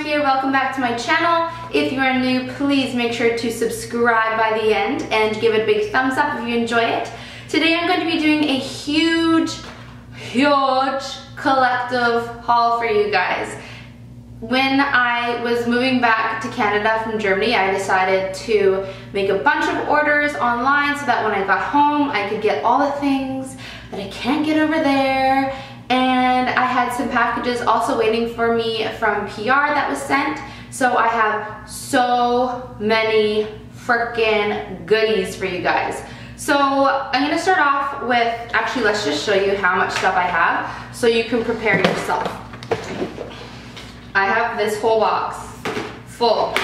Here, welcome back to my channel. If you are new, please make sure to subscribe by the end and give it a big thumbs up if you enjoy it. Today I'm going to be doing a huge, huge collective haul for you guys. When I was moving back to Canada from Germany, I decided to make a bunch of orders online so that when I got home, I could get all the things that I can't get over there and I had some packages also waiting for me from PR that was sent. So I have so many freaking goodies for you guys. So I'm gonna start off with, actually let's just show you how much stuff I have so you can prepare yourself. I have this whole box full,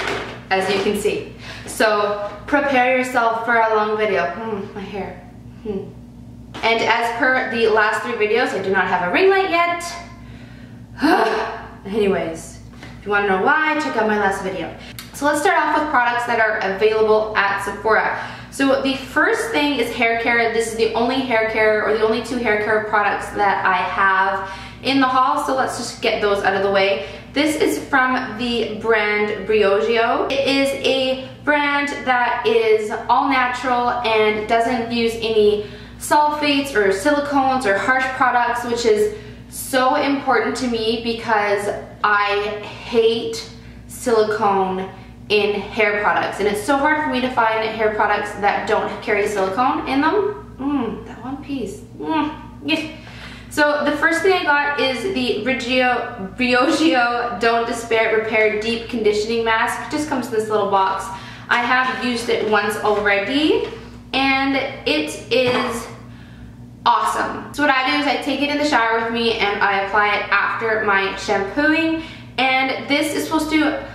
as you can see. So prepare yourself for a long video. Hmm, my hair. Hmm. And as per the last three videos, I do not have a ring light yet. Anyways, if you wanna know why, check out my last video. So let's start off with products that are available at Sephora. So the first thing is hair care. This is the only hair care or the only two hair care products that I have in the haul. So let's just get those out of the way. This is from the brand Briogeo. It is a brand that is all natural and doesn't use any sulfates or silicones or harsh products, which is so important to me because I hate silicone in hair products. And it's so hard for me to find hair products that don't carry silicone in them. Mmm, that one piece. Mmm. So the first thing I got is the Briogeo, Briogeo Don't Despair Repair Deep Conditioning Mask. It just comes in this little box. I have used it once already and it is awesome. So what I do is I take it in the shower with me and I apply it after my shampooing and this is supposed to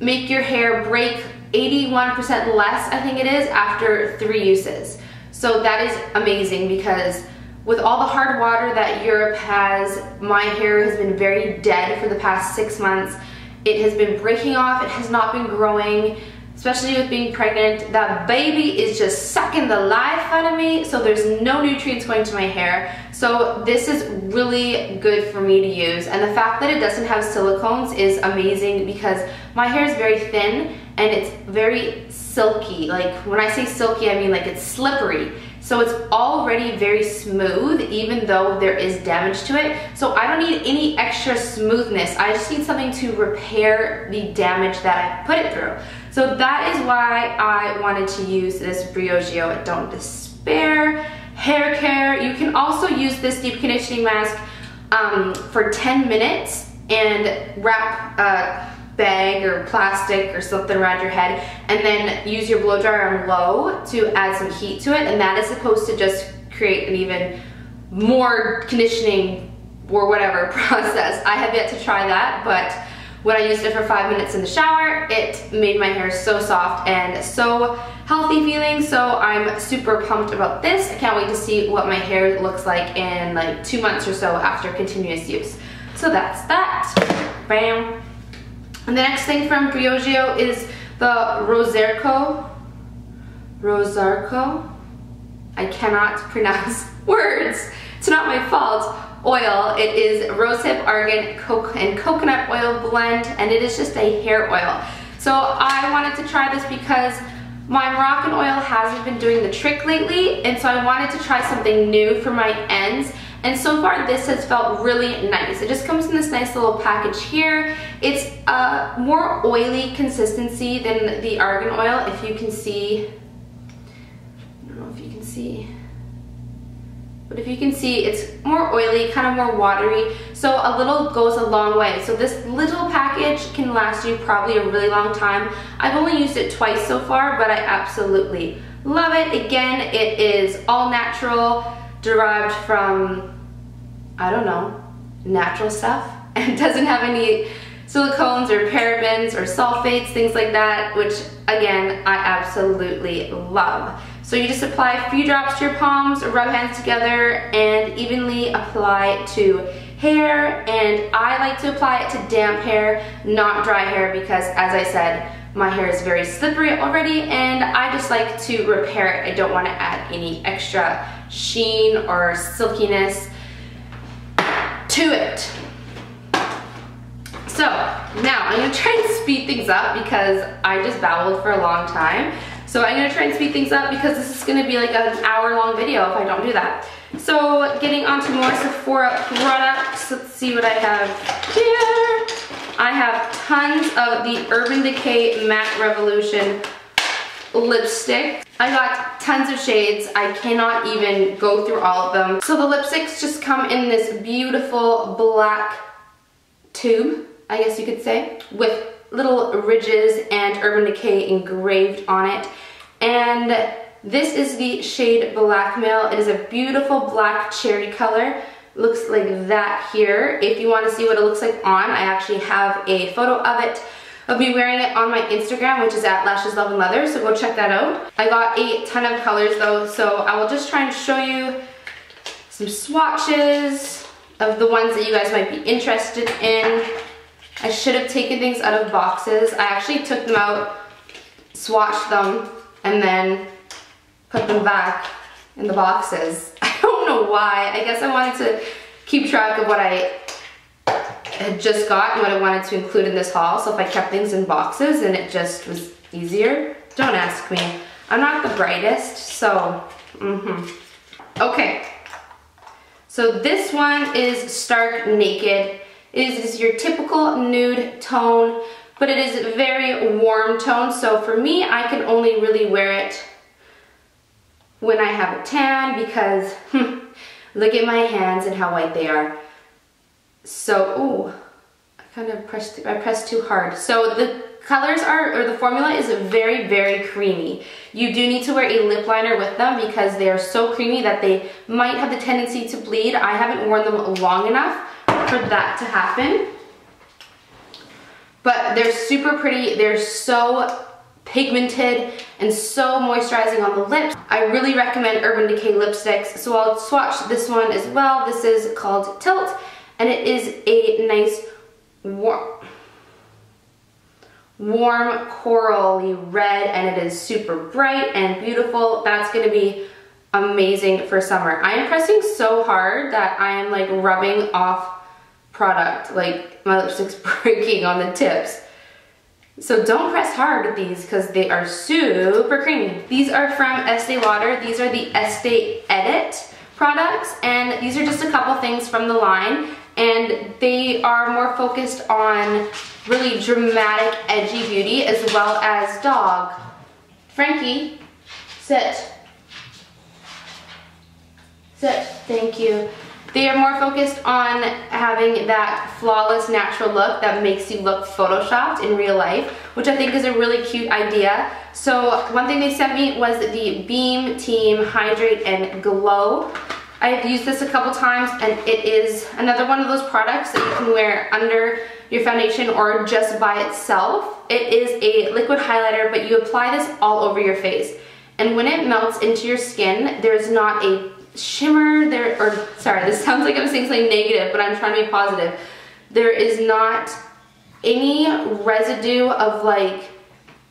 make your hair break 81% less, I think it is, after three uses. So that is amazing because with all the hard water that Europe has, my hair has been very dead for the past six months. It has been breaking off, it has not been growing especially with being pregnant, that baby is just sucking the life out of me, so there's no nutrients going to my hair. So this is really good for me to use. And the fact that it doesn't have silicones is amazing because my hair is very thin and it's very silky. Like when I say silky, I mean like it's slippery. So it's already very smooth even though there is damage to it. So I don't need any extra smoothness. I just need something to repair the damage that I put it through. So that is why I wanted to use this Briogeo Don't Despair hair care. You can also use this deep conditioning mask um, for 10 minutes and wrap a bag or plastic or something around your head and then use your blow dryer on low to add some heat to it and that is supposed to just create an even more conditioning or whatever process. I have yet to try that but when I used it for five minutes in the shower, it made my hair so soft and so healthy feeling. So I'm super pumped about this. I can't wait to see what my hair looks like in like two months or so after continuous use. So that's that. Bam. And the next thing from Briogeo is the Rosarco. Rosarco. I cannot pronounce words. It's not my fault oil. It is rosehip, argan, and coconut oil blend, and it is just a hair oil. So I wanted to try this because my Moroccan oil hasn't been doing the trick lately, and so I wanted to try something new for my ends. And so far this has felt really nice. It just comes in this nice little package here. It's a more oily consistency than the argan oil, if you can see. I don't know if you can see. But if you can see, it's more oily, kind of more watery, so a little goes a long way. So this little package can last you probably a really long time. I've only used it twice so far, but I absolutely love it. Again, it is all natural, derived from, I don't know, natural stuff, and doesn't have any silicones or parabens or sulfates, things like that, which again, I absolutely love. So you just apply a few drops to your palms, rub hands together, and evenly apply to hair. And I like to apply it to damp hair, not dry hair, because as I said, my hair is very slippery already, and I just like to repair it. I don't want to add any extra sheen or silkiness to it. So now I'm gonna try and speed things up because I just babbled for a long time. So I'm gonna try and speed things up because this is gonna be like an hour long video if I don't do that. So getting onto more Sephora products, let's see what I have here. I have tons of the Urban Decay Matte Revolution lipstick. I got tons of shades. I cannot even go through all of them. So the lipsticks just come in this beautiful black tube, I guess you could say, with little ridges and Urban Decay engraved on it. And this is the shade Blackmail. It is a beautiful black cherry color. Looks like that here. If you want to see what it looks like on, I actually have a photo of it of me wearing it on my Instagram, which is at Lashes Love and Leather, so go check that out. I got a ton of colors though, so I will just try and show you some swatches of the ones that you guys might be interested in. I should have taken things out of boxes. I actually took them out, swatched them, and then put them back in the boxes. I don't know why. I guess I wanted to keep track of what I had just got and what I wanted to include in this haul. So if I kept things in boxes and it just was easier, don't ask me. I'm not the brightest, so, mm-hmm. Okay, so this one is Stark Naked. It is your typical nude tone, but it is very warm tone. So for me, I can only really wear it when I have a tan because hmm, look at my hands and how white they are. So, ooh, I kind of pressed, I pressed too hard. So the colors are, or the formula is very, very creamy. You do need to wear a lip liner with them because they are so creamy that they might have the tendency to bleed. I haven't worn them long enough for that to happen. But they're super pretty. They're so pigmented and so moisturizing on the lips. I really recommend Urban Decay lipsticks. So I'll swatch this one as well. This is called Tilt and it is a nice warm, warm corally red and it is super bright and beautiful. That's gonna be amazing for summer. I am pressing so hard that I am like rubbing off product. Like my lipstick's breaking on the tips. So don't press hard with these because they are super creamy. These are from Estee Lauder. These are the Estee Edit products and these are just a couple things from the line and they are more focused on really dramatic, edgy beauty as well as dog. Frankie, sit. Sit, thank you. They are more focused on having that flawless natural look that makes you look photoshopped in real life, which I think is a really cute idea. So one thing they sent me was the Beam Team Hydrate and Glow. I've used this a couple times and it is another one of those products that you can wear under your foundation or just by itself. It is a liquid highlighter, but you apply this all over your face. And when it melts into your skin, there's not a shimmer there, or sorry, this sounds like I'm saying something negative, but I'm trying to be positive. There is not any residue of like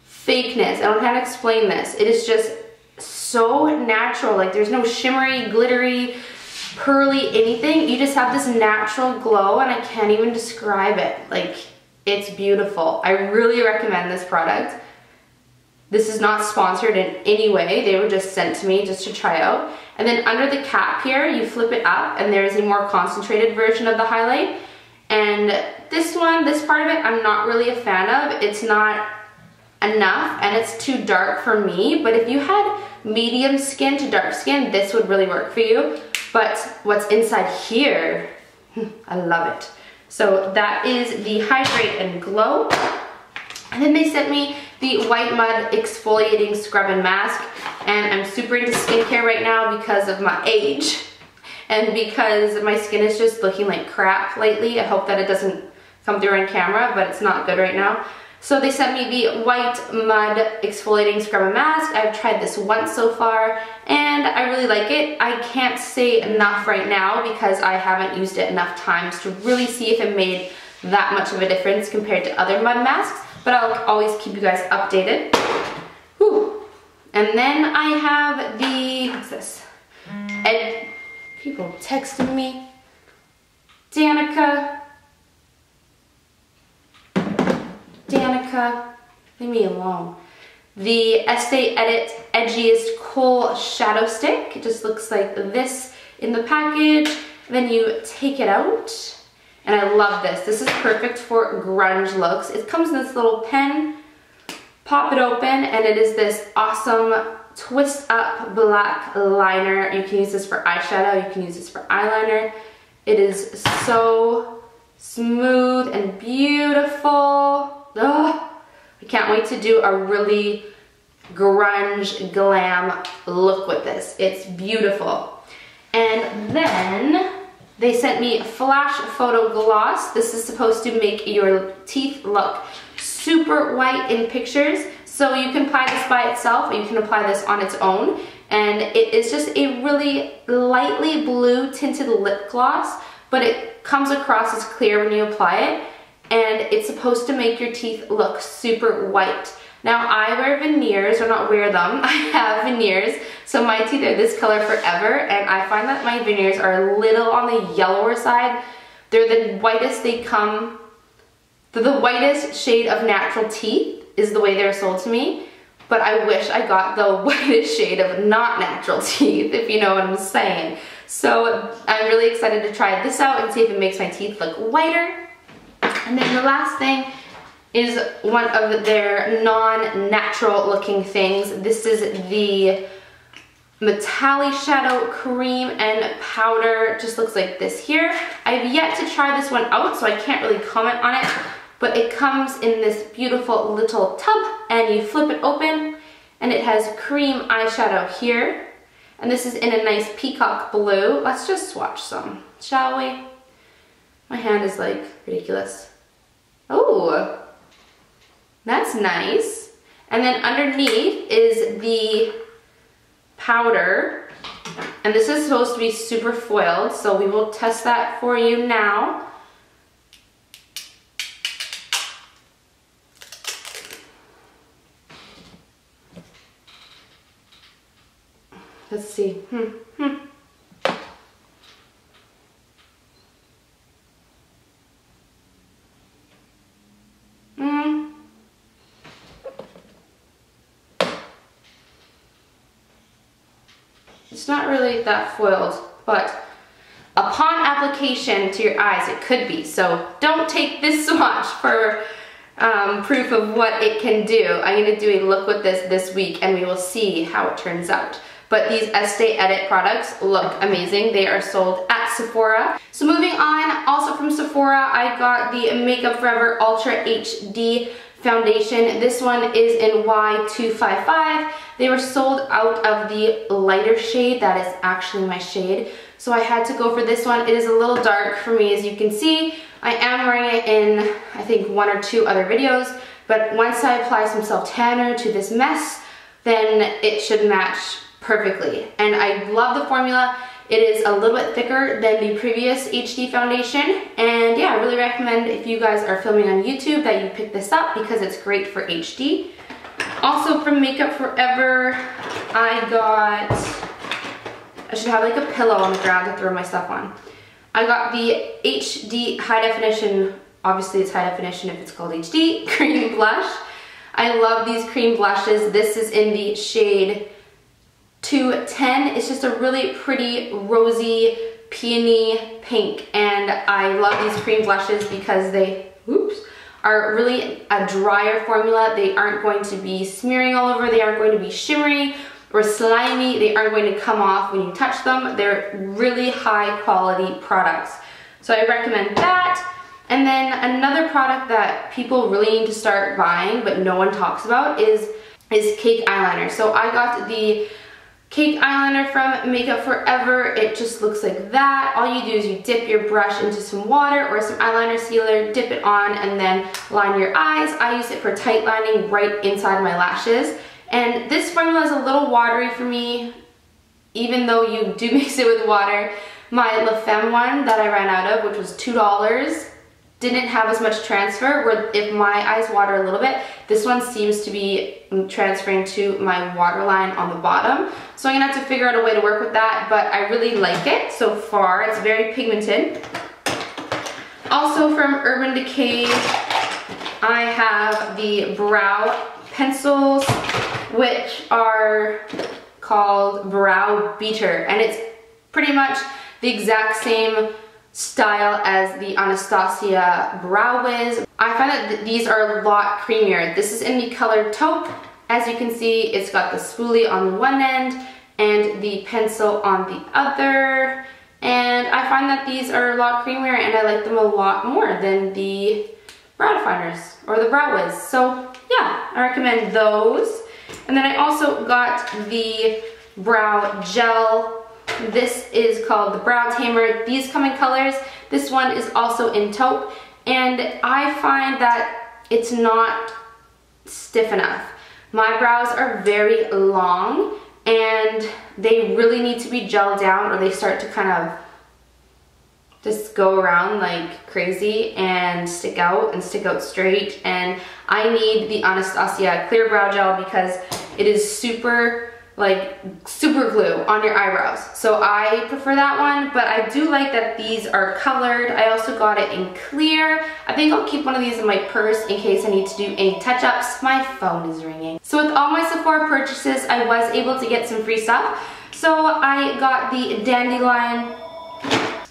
fakeness. I don't know how to explain this. It is just so natural. Like there's no shimmery, glittery, pearly anything. You just have this natural glow and I can't even describe it. Like it's beautiful. I really recommend this product. This is not sponsored in any way. They were just sent to me just to try out. And then under the cap here, you flip it up and there is a more concentrated version of the highlight. And this one, this part of it, I'm not really a fan of. It's not enough and it's too dark for me. But if you had medium skin to dark skin, this would really work for you. But what's inside here, I love it. So that is the Hydrate and Glow. And then they sent me the White Mud Exfoliating Scrub and Mask. And I'm super into skincare right now because of my age. And because my skin is just looking like crap lately. I hope that it doesn't come through on camera, but it's not good right now. So they sent me the White Mud Exfoliating Scrub and Mask. I've tried this once so far and I really like it. I can't say enough right now because I haven't used it enough times to really see if it made that much of a difference compared to other mud masks, but I'll always keep you guys updated. Whew. And then I have the, what's this? Ed, people texting me. Danica, Danica, leave me alone. The Estee Edit Edgiest Kohl Shadow Stick. It just looks like this in the package. Then you take it out. And I love this. This is perfect for grunge looks. It comes in this little pen. Pop it open and it is this awesome twist up black liner. You can use this for eyeshadow. You can use this for eyeliner. It is so smooth and beautiful. Ugh. I can't wait to do a really grunge glam look with this. It's beautiful. And then they sent me Flash Photo Gloss. This is supposed to make your teeth look super white in pictures. So you can apply this by itself or you can apply this on its own. And it is just a really lightly blue tinted lip gloss, but it comes across as clear when you apply it. And it's supposed to make your teeth look super white. Now I wear veneers, or not wear them, I have veneers, so my teeth are this color forever, and I find that my veneers are a little on the yellower side. They're the whitest they come, they're the whitest shade of natural teeth is the way they're sold to me, but I wish I got the whitest shade of not natural teeth, if you know what I'm saying. So I'm really excited to try this out and see if it makes my teeth look whiter. And then the last thing is one of their non-natural looking things. This is the Metallic Shadow Cream and Powder. Just looks like this here. I've yet to try this one out, so I can't really comment on it, but it comes in this beautiful little tub, and you flip it open, and it has cream eyeshadow here. And this is in a nice peacock blue. Let's just swatch some, shall we? My hand is like ridiculous. Oh, that's nice. And then underneath is the powder. And this is supposed to be super foiled, so we will test that for you now. Let's see. Hmm. Hmm. It's really that foiled, but upon application to your eyes, it could be. So don't take this swatch for um, proof of what it can do. I'm gonna do a look with this this week and we will see how it turns out. But these Estee Edit products look amazing. They are sold at Sephora. So moving on, also from Sephora, I got the Makeup Forever Ultra HD foundation. This one is in Y255. They were sold out of the lighter shade. That is actually my shade. So I had to go for this one. It is a little dark for me as you can see. I am wearing it in I think one or two other videos. But once I apply some self-tanner to this mess, then it should match perfectly. And I love the formula. It is a little bit thicker than the previous HD foundation. And yeah, I really recommend if you guys are filming on YouTube that you pick this up because it's great for HD. Also from Makeup Forever, I got, I should have like a pillow on the ground to throw my stuff on. I got the HD High Definition, obviously it's high definition if it's called HD, cream blush. I love these cream blushes. This is in the shade 210. It's just a really pretty rosy peony pink and I love these cream blushes because they, oops, are really a drier formula. They aren't going to be smearing all over. They aren't going to be shimmery or slimy. They aren't going to come off when you touch them. They're really high quality products. So I recommend that. And then another product that people really need to start buying but no one talks about is, is cake eyeliner. So I got the cake eyeliner from Makeup Forever. It just looks like that. All you do is you dip your brush into some water or some eyeliner sealer, dip it on, and then line your eyes. I use it for tight lining right inside my lashes. And this formula is a little watery for me, even though you do mix it with water. My La Femme one that I ran out of, which was $2, didn't have as much transfer where if my eyes water a little bit, this one seems to be transferring to my waterline on the bottom. So I'm gonna have to figure out a way to work with that, but I really like it so far. It's very pigmented. Also from Urban Decay, I have the brow pencils, which are called Brow Beater. And it's pretty much the exact same style as the Anastasia Brow Wiz. I find that th these are a lot creamier. This is in the color taupe. As you can see, it's got the spoolie on one end and the pencil on the other. And I find that these are a lot creamier and I like them a lot more than the brow definers or the brow wiz. So yeah, I recommend those. And then I also got the brow gel this is called the Brow Tamer. These come in colors. This one is also in taupe. And I find that it's not stiff enough. My brows are very long and they really need to be gelled down or they start to kind of just go around like crazy and stick out and stick out straight and I need the Anastasia clear brow gel because it is super like super glue on your eyebrows. So I prefer that one, but I do like that these are colored. I also got it in clear. I think I'll keep one of these in my purse in case I need to do any touch-ups. My phone is ringing. So with all my Sephora purchases, I was able to get some free stuff. So I got the Dandelion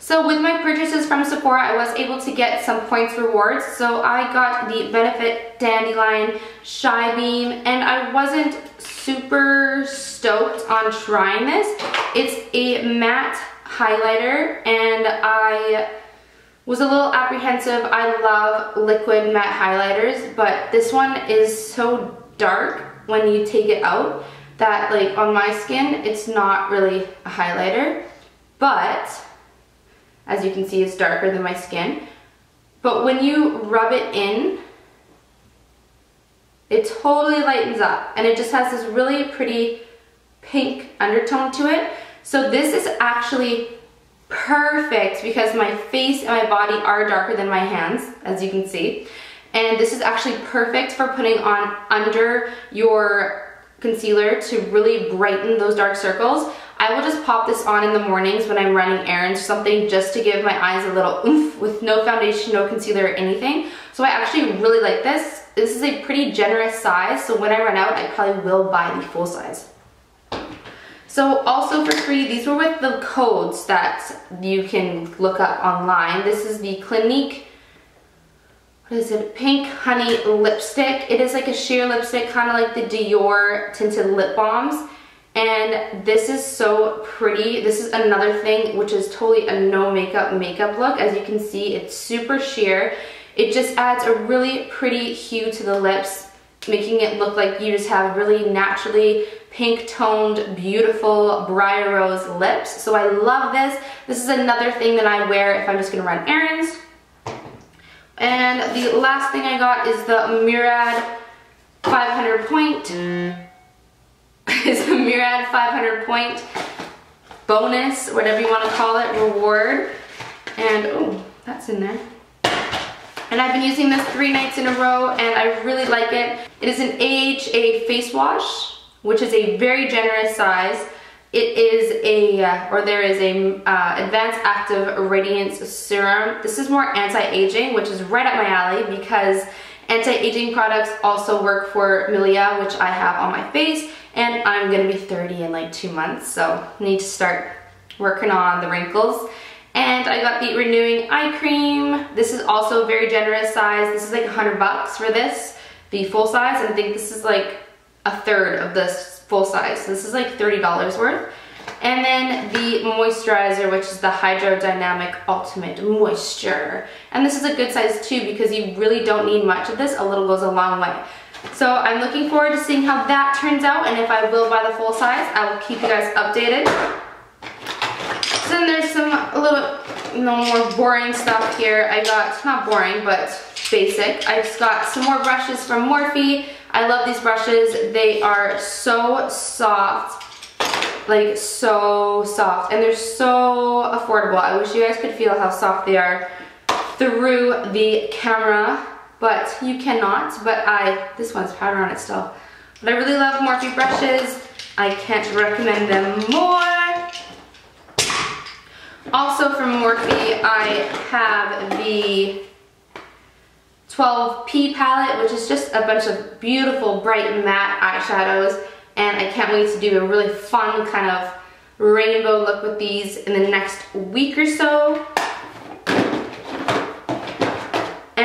so with my purchases from Sephora, I was able to get some points rewards. So I got the Benefit Dandelion Shy Beam and I wasn't super stoked on trying this. It's a matte highlighter and I was a little apprehensive. I love liquid matte highlighters, but this one is so dark when you take it out that like on my skin, it's not really a highlighter, but as you can see, it's darker than my skin. But when you rub it in, it totally lightens up and it just has this really pretty pink undertone to it. So this is actually perfect because my face and my body are darker than my hands, as you can see. And this is actually perfect for putting on under your concealer to really brighten those dark circles. I will just pop this on in the mornings when I'm running errands or something just to give my eyes a little oomph with no foundation, no concealer or anything. So I actually really like this. This is a pretty generous size, so when I run out, I probably will buy the full size. So also for free, these were with the codes that you can look up online. This is the Clinique what is it, Pink Honey Lipstick. It is like a sheer lipstick, kind of like the Dior tinted lip balms. And this is so pretty. This is another thing which is totally a no makeup makeup look. As you can see, it's super sheer. It just adds a really pretty hue to the lips, making it look like you just have really naturally pink toned, beautiful Briar Rose lips. So I love this. This is another thing that I wear if I'm just gonna run errands. And the last thing I got is the Murad 500 point. Is the Murad 500 point bonus, whatever you want to call it, reward. And, oh, that's in there. And I've been using this three nights in a row and I really like it. It is an AHA face wash, which is a very generous size. It is a, uh, or there is a uh, Advanced Active Radiance Serum. This is more anti-aging, which is right up my alley because anti-aging products also work for milia, which I have on my face and I'm gonna be 30 in like two months, so need to start working on the wrinkles. And I got the Renewing Eye Cream. This is also a very generous size. This is like 100 bucks for this, the full size. And I think this is like a third of this full size. So this is like $30 worth. And then the moisturizer, which is the Hydrodynamic Ultimate Moisture. And this is a good size too because you really don't need much of this. A little goes a long way. So I'm looking forward to seeing how that turns out and if I will buy the full size, I will keep you guys updated. So then there's some a little know, more boring stuff here. I got, not boring, but basic. I just got some more brushes from Morphe. I love these brushes. They are so soft like so soft and they're so affordable. I wish you guys could feel how soft they are through the camera but you cannot. But I, this one's powder on it still. But I really love Morphe brushes. I can't recommend them more. Also from Morphe, I have the 12P palette, which is just a bunch of beautiful bright matte eyeshadows. And I can't wait to do a really fun kind of rainbow look with these in the next week or so.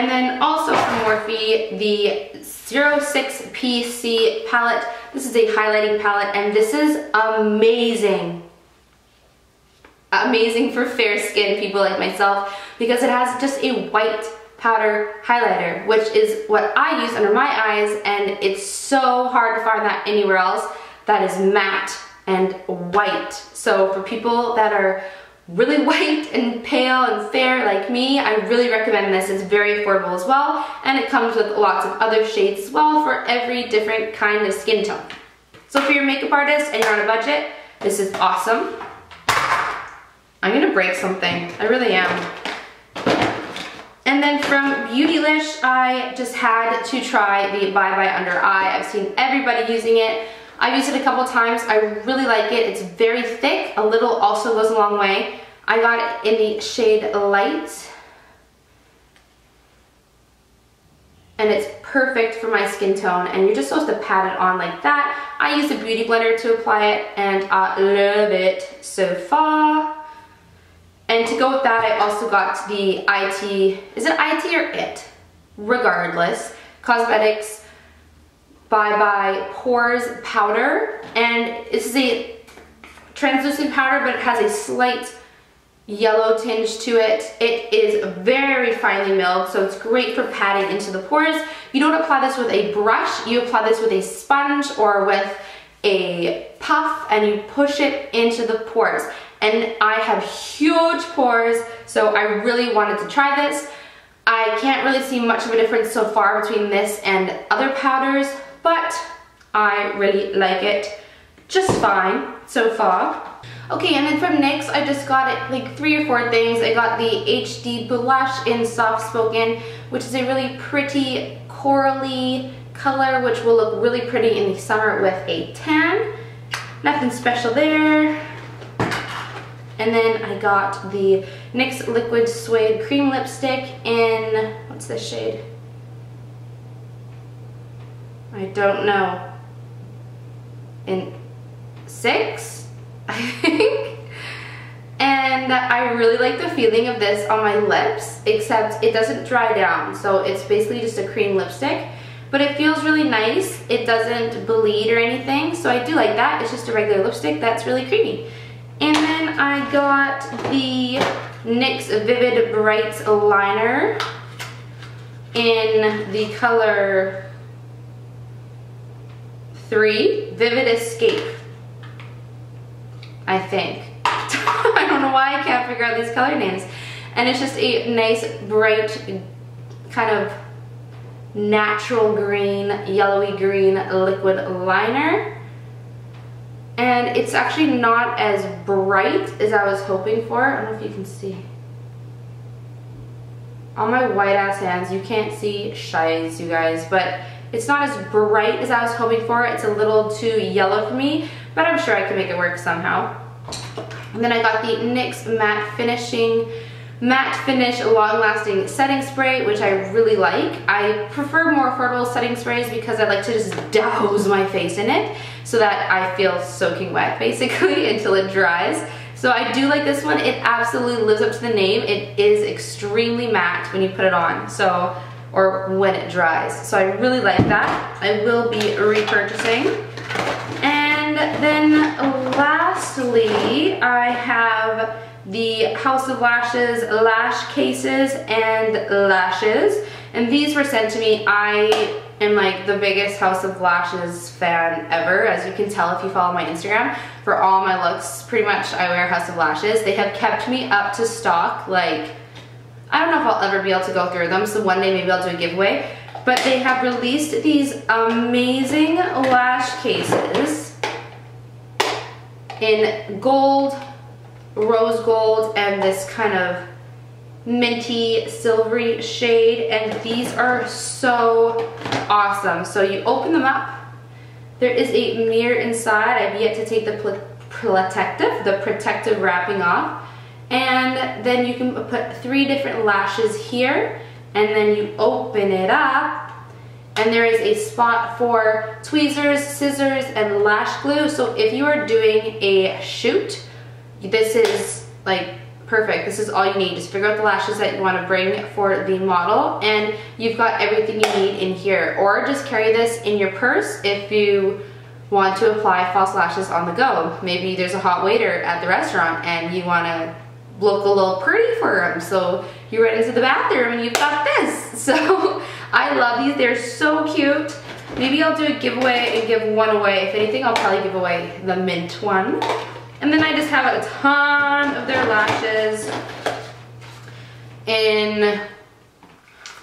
And then also from Morphe, the 06PC palette. This is a highlighting palette and this is amazing. Amazing for fair skin people like myself because it has just a white powder highlighter, which is what I use under my eyes and it's so hard to find that anywhere else that is matte and white. So for people that are really white and pale and fair like me, I really recommend this. It's very affordable as well, and it comes with lots of other shades as well for every different kind of skin tone. So for your makeup artist and you're on a budget, this is awesome. I'm gonna break something, I really am. And then from Beautylish, I just had to try the Bye Bye Under Eye. I've seen everybody using it. I've used it a couple times. I really like it. It's very thick. A little also goes a long way. I got it in the shade Light. And it's perfect for my skin tone. And you're just supposed to pat it on like that. I use a beauty blender to apply it and I love it so far. And to go with that, I also got the IT, is it IT or IT? Regardless, Cosmetics Bye Bye Pores Powder. And this is a translucent powder, but it has a slight yellow tinge to it. It is very finely milled, so it's great for patting into the pores. You don't apply this with a brush, you apply this with a sponge or with a puff and you push it into the pores. And I have huge pores, so I really wanted to try this. I can't really see much of a difference so far between this and other powders, but I really like it just fine so far. Okay, and then from NYX, I just got it like three or four things. I got the HD Blush in Soft Spoken, which is a really pretty corally color, which will look really pretty in the summer with a tan. Nothing special there. And then I got the NYX Liquid Suede Cream Lipstick in, what's this shade? I don't know, in six, I think. And I really like the feeling of this on my lips, except it doesn't dry down. So it's basically just a cream lipstick, but it feels really nice. It doesn't bleed or anything, so I do like that. It's just a regular lipstick that's really creamy. And then I got the NYX Vivid Brights Liner in the color three, Vivid Escape, I think. I don't know why I can't figure out these color names. And it's just a nice, bright, kind of natural green, yellowy green liquid liner. And it's actually not as bright as I was hoping for. I don't know if you can see. On my white ass hands, you can't see shies, you guys, but it's not as bright as I was hoping for. It's a little too yellow for me, but I'm sure I can make it work somehow. And then I got the NYX Matte Finishing Matte Finish Long Lasting Setting Spray, which I really like. I prefer more affordable setting sprays because I like to just douse my face in it so that I feel soaking wet basically until it dries. So I do like this one. It absolutely lives up to the name. It is extremely matte when you put it on. So or when it dries. So I really like that. I will be repurchasing. And then lastly, I have the House of Lashes lash cases and lashes. And these were sent to me. I am like the biggest House of Lashes fan ever, as you can tell if you follow my Instagram. For all my looks, pretty much I wear House of Lashes. They have kept me up to stock like I don't know if I'll ever be able to go through them, so one day maybe I'll do a giveaway. But they have released these amazing lash cases in gold, rose gold, and this kind of minty silvery shade. And these are so awesome. So you open them up. There is a mirror inside. I've yet to take the protective the protective wrapping off and then you can put three different lashes here and then you open it up and there is a spot for tweezers, scissors, and lash glue. So if you are doing a shoot, this is like perfect. This is all you need. Just figure out the lashes that you want to bring for the model and you've got everything you need in here. Or just carry this in your purse if you want to apply false lashes on the go. Maybe there's a hot waiter at the restaurant and you want to look a little pretty for them. So you run into the bathroom and you've got this. So I love these. They're so cute. Maybe I'll do a giveaway and give one away. If anything, I'll probably give away the mint one. And then I just have a ton of their lashes in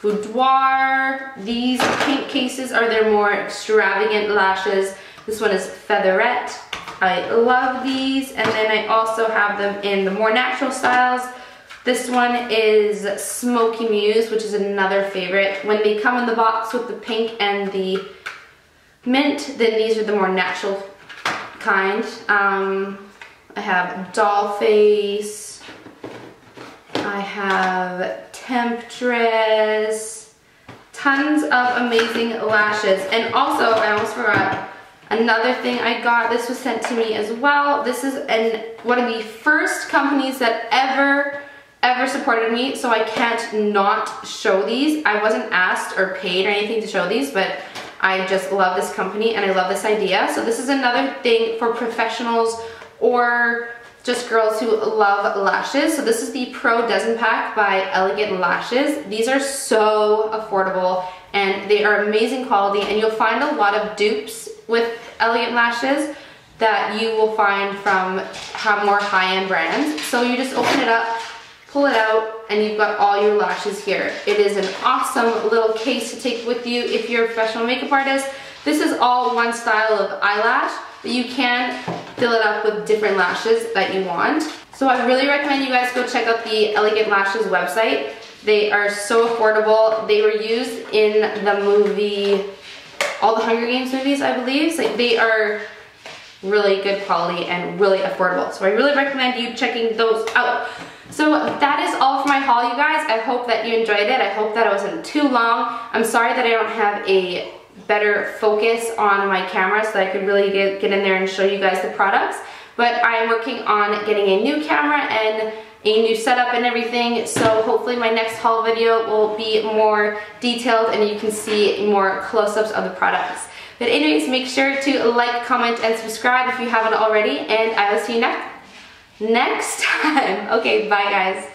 Boudoir. These pink cases are their more extravagant lashes. This one is Featherette. I love these. And then I also have them in the more natural styles. This one is Smoky Muse, which is another favorite. When they come in the box with the pink and the mint, then these are the more natural kind. Um, I have doll face. I have temptress. Tons of amazing lashes. And also, I almost forgot, another thing I got, this was sent to me as well. This is an, one of the first companies that ever ever supported me, so I can't not show these. I wasn't asked or paid or anything to show these, but I just love this company and I love this idea. So this is another thing for professionals or just girls who love lashes. So this is the Pro Dozen Pack by Elegant Lashes. These are so affordable and they are amazing quality and you'll find a lot of dupes with Elegant Lashes that you will find from more high-end brands. So you just open it up, pull it out, and you've got all your lashes here. It is an awesome little case to take with you if you're a professional makeup artist. This is all one style of eyelash, but you can fill it up with different lashes that you want. So I really recommend you guys go check out the Elegant Lashes website. They are so affordable. They were used in the movie, all the Hunger Games movies, I believe. So they are really good quality and really affordable. So I really recommend you checking those out. So that is all for my haul, you guys. I hope that you enjoyed it. I hope that it wasn't too long. I'm sorry that I don't have a better focus on my camera so that I could really get, get in there and show you guys the products. But I'm working on getting a new camera and a new setup and everything. So hopefully my next haul video will be more detailed and you can see more close-ups of the products. But anyways, make sure to like, comment, and subscribe if you haven't already. And I will see you next, next time. Okay, bye guys.